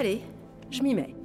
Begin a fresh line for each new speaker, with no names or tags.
Allez, je m'y mets.